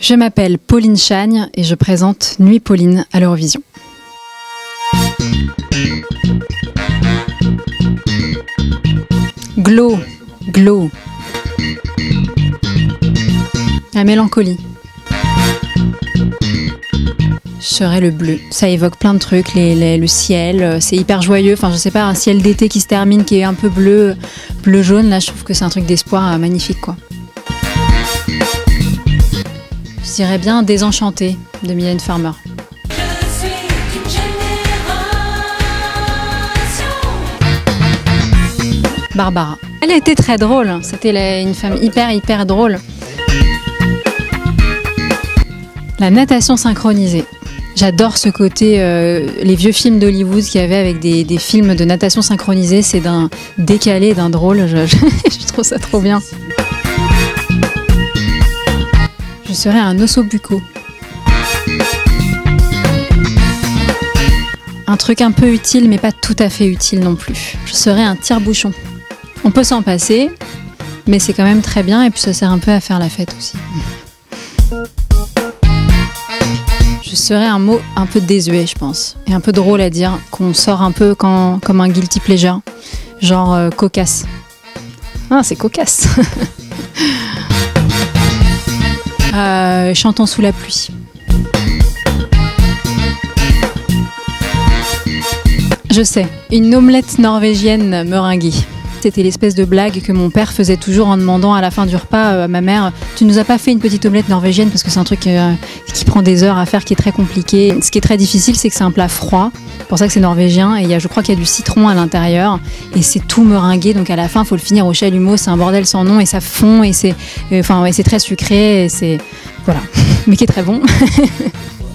Je m'appelle Pauline Chagne et je présente Nuit Pauline à l'Eurovision. Glow, glow. La mélancolie. Je serais le bleu. Ça évoque plein de trucs, le ciel, euh, c'est hyper joyeux. Enfin, je sais pas, un ciel d'été qui se termine, qui est un peu bleu, bleu-jaune. Là, je trouve que c'est un truc d'espoir euh, magnifique, quoi. Je dirais bien Désenchanté de Mylène Farmer. Barbara. Elle était très drôle. C'était une femme hyper, hyper drôle. La natation synchronisée. J'adore ce côté, euh, les vieux films d'Hollywood qu'il y avait avec des, films de natation synchronisée, c'est d'un décalé, d'un drôle, je, trouve ça trop bien. Je serais un osso-bucco. Un truc un peu utile, mais pas tout à fait utile non plus. Je serais un tire-bouchon. On peut s'en passer, mais c'est quand même très bien et puis ça sert un peu à faire la fête aussi. Je serais un mot un peu désuet, je pense, et un peu drôle à dire, qu'on sort un peu quand, comme un guilty pleasure, genre euh, cocasse. Ah, c'est cocasse. euh, chantons sous la pluie. Je sais, une omelette norvégienne meringuée. C'était l'espèce de blague que mon père faisait toujours en demandant à la fin du repas euh, à ma mère Tu nous as pas fait une petite omelette norvégienne parce que c'est un truc euh, qui prend des heures à faire, qui est très compliqué. Ce qui est très difficile, c'est que c'est un plat froid. Pour ça que c'est norvégien. Et y a, je crois qu'il y a du citron à l'intérieur. Et c'est tout meringué. Donc à la fin, il faut le finir au chalumeau. C'est un bordel sans nom. Et ça fond. Et c'est enfin, ouais, très sucré. Et c'est. Voilà. Mais qui est très bon.